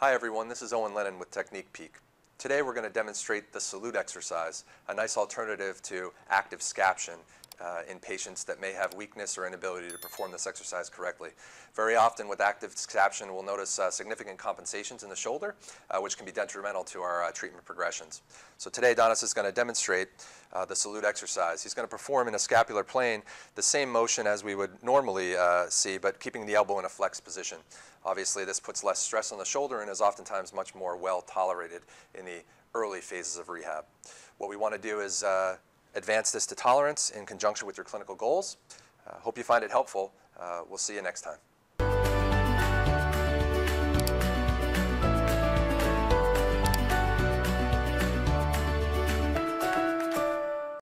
Hi everyone, this is Owen Lennon with Technique Peek. Today we're going to demonstrate the salute exercise, a nice alternative to active scaption uh, in patients that may have weakness or inability to perform this exercise correctly. Very often with active scaption, we'll notice uh, significant compensations in the shoulder, uh, which can be detrimental to our uh, treatment progressions. So today, Donis is going to demonstrate uh, the salute exercise. He's going to perform in a scapular plane the same motion as we would normally uh, see, but keeping the elbow in a flexed position. Obviously, this puts less stress on the shoulder and is oftentimes much more well tolerated in the early phases of rehab. What we want to do is advance this to tolerance in conjunction with your clinical goals. Uh, hope you find it helpful. Uh, we'll see you next time.